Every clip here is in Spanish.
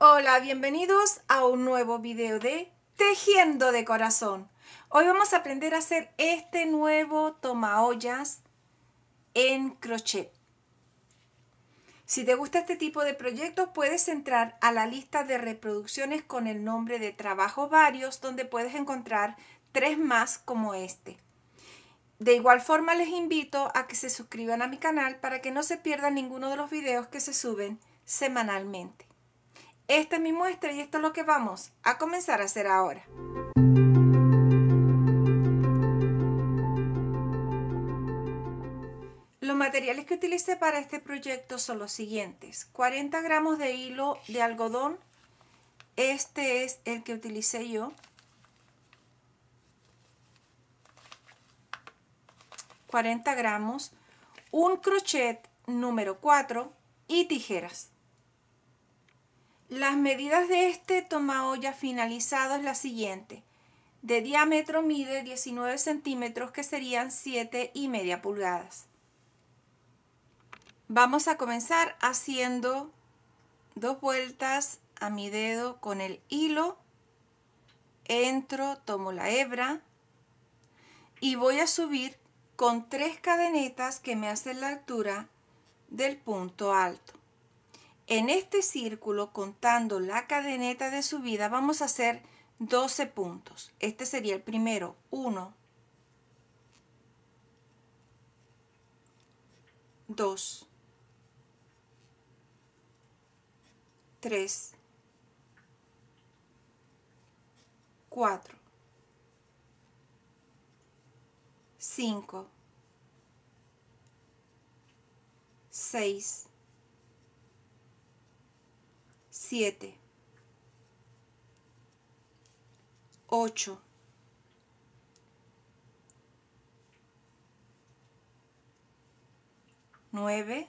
Hola, bienvenidos a un nuevo video de Tejiendo de Corazón. Hoy vamos a aprender a hacer este nuevo toma ollas en crochet. Si te gusta este tipo de proyectos, puedes entrar a la lista de reproducciones con el nombre de Trabajos Varios, donde puedes encontrar tres más como este. De igual forma, les invito a que se suscriban a mi canal para que no se pierdan ninguno de los videos que se suben semanalmente. Esta es mi muestra y esto es lo que vamos a comenzar a hacer ahora. Los materiales que utilicé para este proyecto son los siguientes. 40 gramos de hilo de algodón. Este es el que utilicé yo. 40 gramos. Un crochet número 4 y tijeras. Las medidas de este toma olla finalizado es la siguiente. De diámetro mide 19 centímetros que serían 7 y media pulgadas. Vamos a comenzar haciendo dos vueltas a mi dedo con el hilo. Entro, tomo la hebra y voy a subir con tres cadenetas que me hacen la altura del punto alto. En este círculo, contando la cadeneta de subida, vamos a hacer 12 puntos. Este sería el primero. 1, 2, 3, 4, 5, 6, siete, ocho, nueve,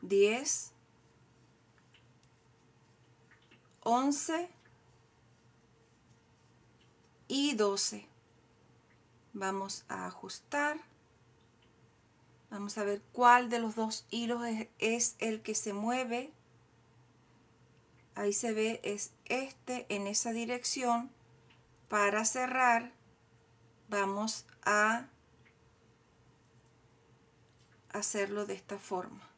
diez, once. Y doce. Vamos a ajustar. Vamos a ver cuál de los dos hilos es, el que se mueve. Ahí se ve, es este en esa dirección. Para cerrar, vamos a hacerlo de esta forma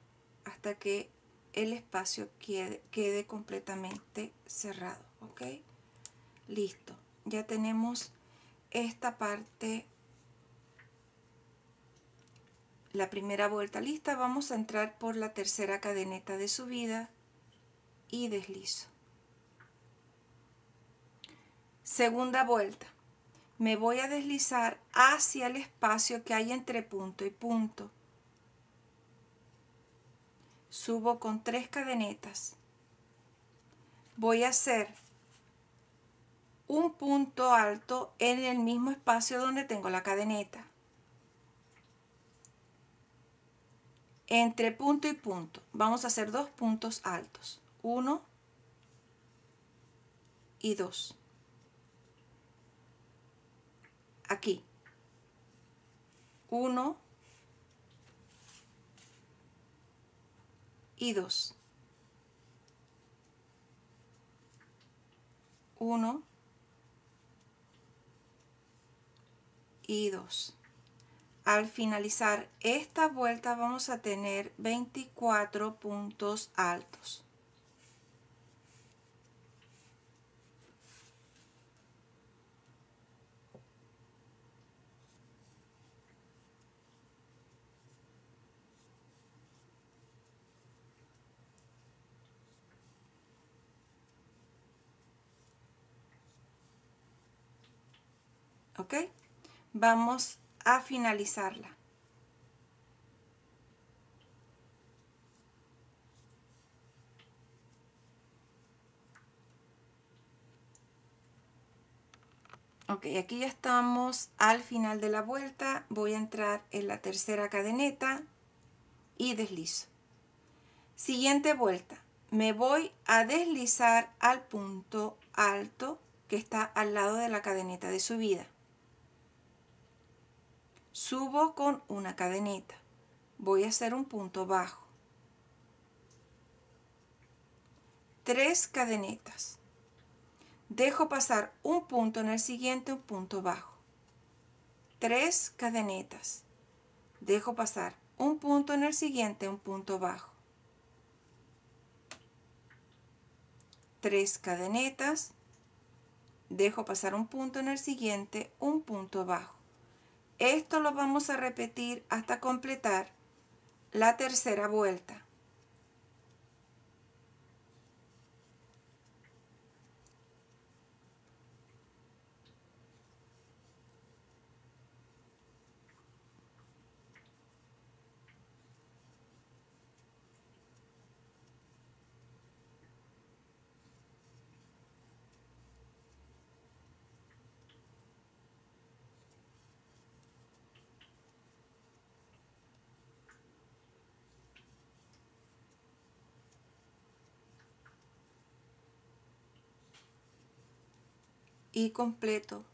hasta que el espacio quede, quede completamente cerrado. ¿Ok? Listo. Ya tenemos esta parte la primera vuelta lista, vamos a entrar por la tercera cadeneta de subida y deslizo. Segunda vuelta. Me voy a deslizar hacia el espacio que hay entre punto y punto. Subo con tres cadenetas. Voy a hacer un punto alto en el mismo espacio donde tengo la cadeneta. Entre punto y punto vamos a hacer dos puntos altos uno y dos. Aquí. Uno y dos. Uno y dos al finalizar esta vuelta vamos a tener 24 puntos altos. ¿Ok? Vamos a finalizarla. Ok, aquí ya estamos al final de la vuelta. Voy a entrar en la tercera cadeneta y deslizo. Siguiente vuelta. Me voy a deslizar al punto alto que está al lado de la cadeneta de subida subo con una cadeneta voy a hacer un punto bajo tres cadenetas. Dejo pasar un punto en el siguiente, un punto bajo. Tres cadenetas. Dejo pasar un punto en el siguiente, un punto bajo. Tres cadenetas. Dejo pasar un punto en el siguiente, un punto bajo. Esto lo vamos a repetir hasta completar la tercera vuelta. Y completo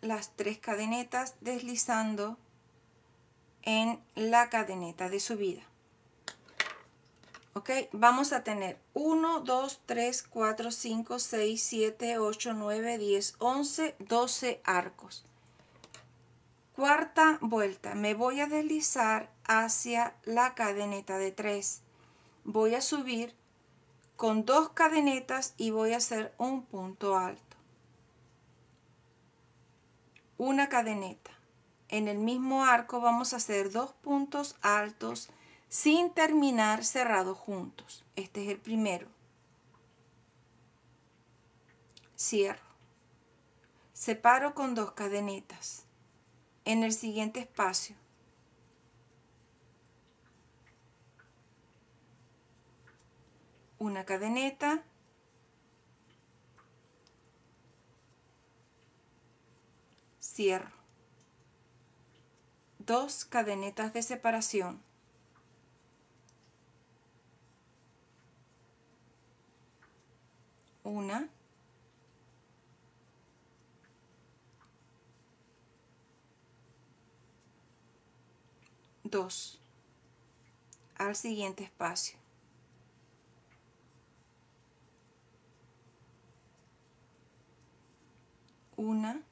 las tres cadenetas deslizando en la cadeneta de subida. Ok, vamos a tener 1, 2, 3, 4, 5, 6, 7, 8, 9, 10, 11, 12 arcos. Cuarta vuelta, me voy a deslizar hacia la cadeneta de 3. Voy a subir con dos cadenetas y voy a hacer un punto alto una cadeneta. En el mismo arco vamos a hacer dos puntos altos sin terminar cerrados juntos. Este es el primero. Cierro. Separo con dos cadenetas. En el siguiente espacio. Una cadeneta cierro. Dos cadenetas de separación. Una. Dos. Al siguiente espacio. Una.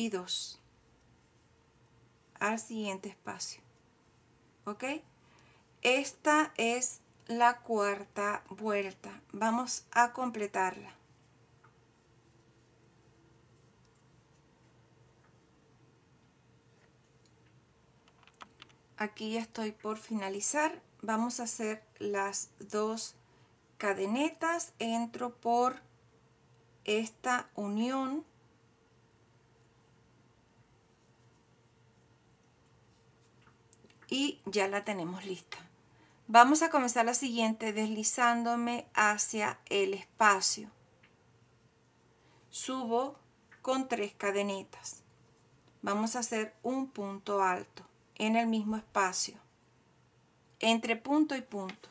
Y 2 al siguiente espacio. ¿Ok? Esta es la cuarta vuelta. Vamos a completarla. Aquí ya estoy por finalizar. Vamos a hacer las dos cadenetas. Entro por esta unión y ya la tenemos lista. Vamos a comenzar la siguiente deslizándome hacia el espacio. Subo con tres cadenetas. Vamos a hacer un punto alto en el mismo espacio, entre punto y punto.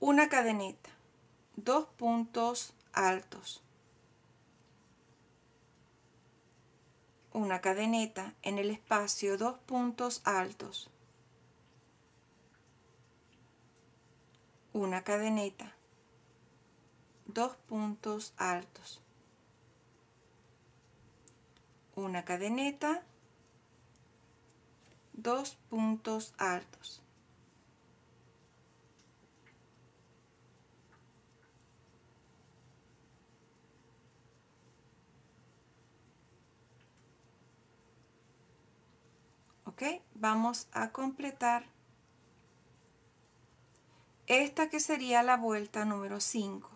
Una cadeneta, dos puntos altos. Una cadeneta en el espacio dos puntos altos, una cadeneta, dos puntos altos, una cadeneta, dos puntos altos. Vamos a completar esta que sería la vuelta número 5.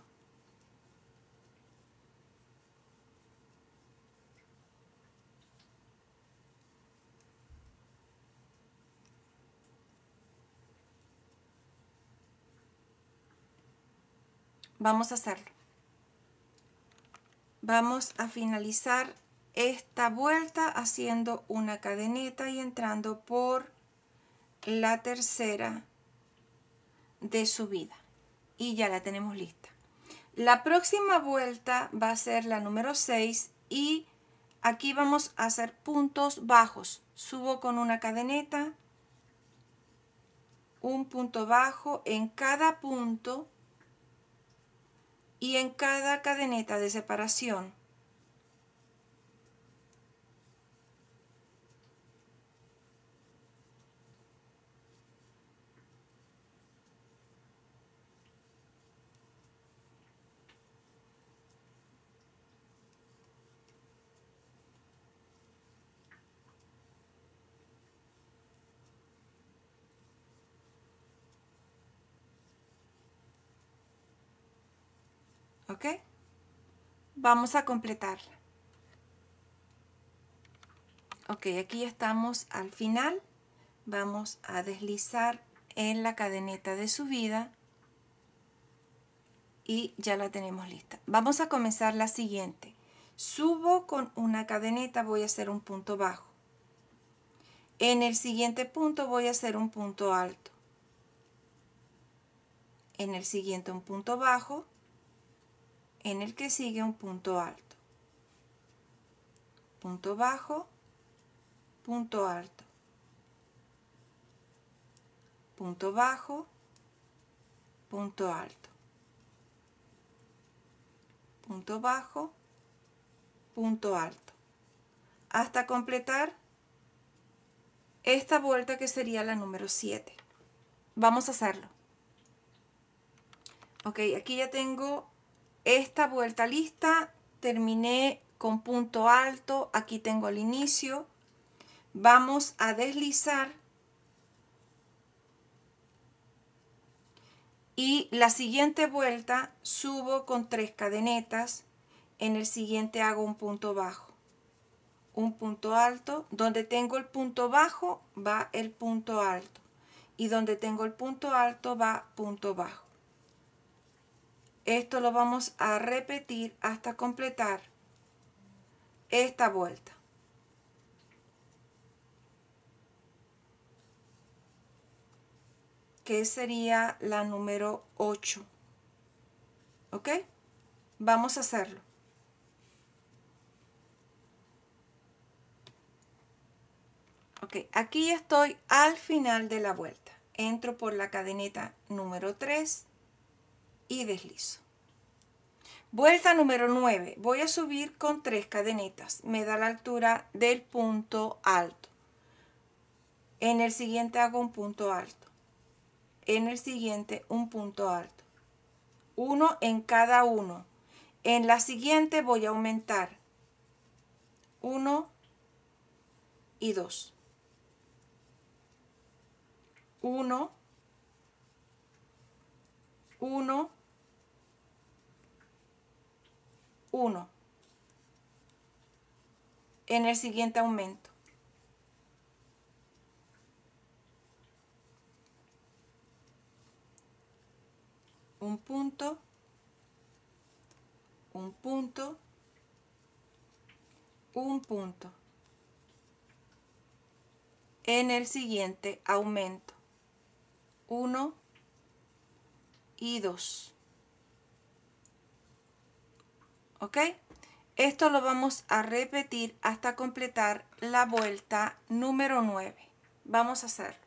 Vamos a hacerlo. Vamos a finalizar esta vuelta haciendo una cadeneta y entrando por la tercera de subida y ya la tenemos lista la próxima vuelta va a ser la número 6 y aquí vamos a hacer puntos bajos. Subo con una cadeneta, un punto bajo en cada punto y en cada cadeneta de separación. ¿Ok? Vamos a completarla. Ok, aquí estamos al final. Vamos a deslizar en la cadeneta de subida y ya la tenemos lista. Vamos a comenzar la siguiente. Subo con una cadeneta, voy a hacer un punto bajo. En el siguiente punto voy a hacer un punto alto. En el siguiente un punto bajo en el que sigue un punto alto. Punto bajo, punto alto. Punto bajo, punto alto. Punto bajo, punto alto. Hasta completar esta vuelta que sería la número 7. Vamos a hacerlo. Ok, aquí ya tengo esta vuelta lista, terminé con punto alto, aquí tengo el inicio. Vamos a deslizar y la siguiente vuelta subo con tres cadenetas, en el siguiente hago un punto bajo, un punto alto, donde tengo el punto bajo va el punto alto y donde tengo el punto alto va punto bajo. Esto lo vamos a repetir hasta completar esta vuelta. que sería la número 8. ¿Ok? Vamos a hacerlo. Ok, aquí estoy al final de la vuelta. Entro por la cadeneta número 3 y deslizo. Vuelta número 9. Voy a subir con tres cadenetas. Me da la altura del punto alto. En el siguiente hago un punto alto. En el siguiente un punto alto. Uno en cada uno. En la siguiente voy a aumentar. Uno y dos. Uno. Uno 1 en el siguiente aumento. Un punto, un punto, un punto. En el siguiente aumento. 1 y 2. ¿Ok? Esto lo vamos a repetir hasta completar la vuelta número 9. Vamos a hacerlo.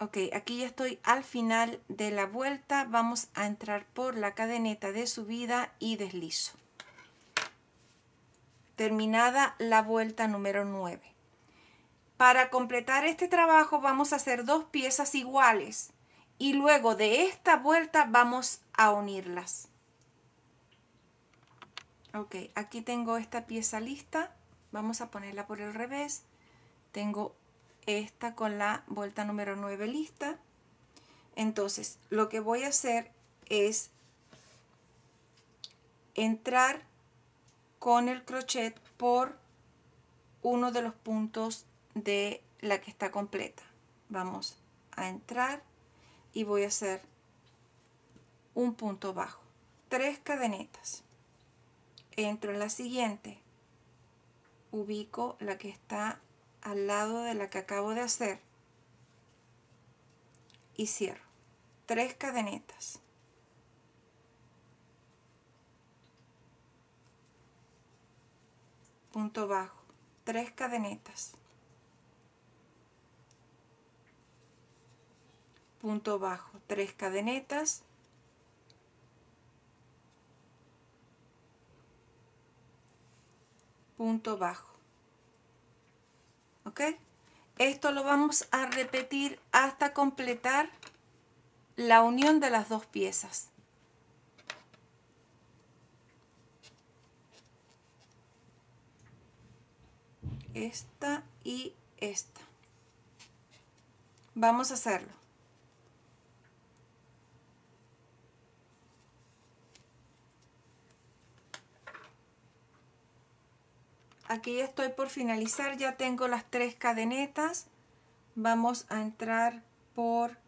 Ok, aquí ya estoy al final de la vuelta. Vamos a entrar por la cadeneta de subida y deslizo. Terminada la vuelta número 9. Para completar este trabajo vamos a hacer dos piezas iguales y luego de esta vuelta vamos a unirlas. Ok, aquí tengo esta pieza lista. Vamos a ponerla por el revés. Tengo esta con la vuelta número 9 lista. Entonces, lo que voy a hacer es entrar con el crochet por uno de los puntos de la que está completa. Vamos a entrar y voy a hacer un punto bajo. Tres cadenetas entro en la siguiente, ubico la que está al lado de la que acabo de hacer y cierro. Tres cadenetas. punto bajo, tres cadenetas, punto bajo, tres cadenetas, punto bajo. ¿Ok? Esto lo vamos a repetir hasta completar la unión de las dos piezas. Esta y esta. Vamos a hacerlo. Aquí ya estoy por finalizar ya tengo las tres cadenetas. Vamos a entrar por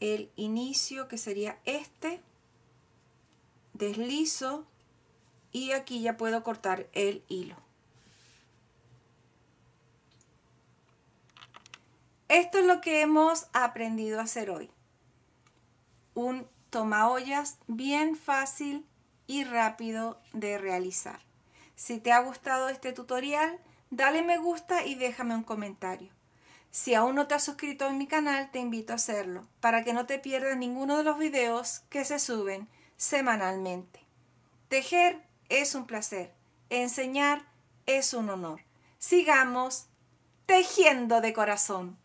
el inicio que sería este. Deslizo y aquí ya puedo cortar el hilo. Esto es lo que hemos aprendido a hacer hoy. Un toma ollas bien fácil y rápido de realizar si te ha gustado este tutorial, dale me gusta y déjame un comentario. Si aún no te has suscrito a mi canal, te invito a hacerlo, para que no te pierdas ninguno de los videos que se suben semanalmente. Tejer es un placer, enseñar es un honor. Sigamos tejiendo de corazón.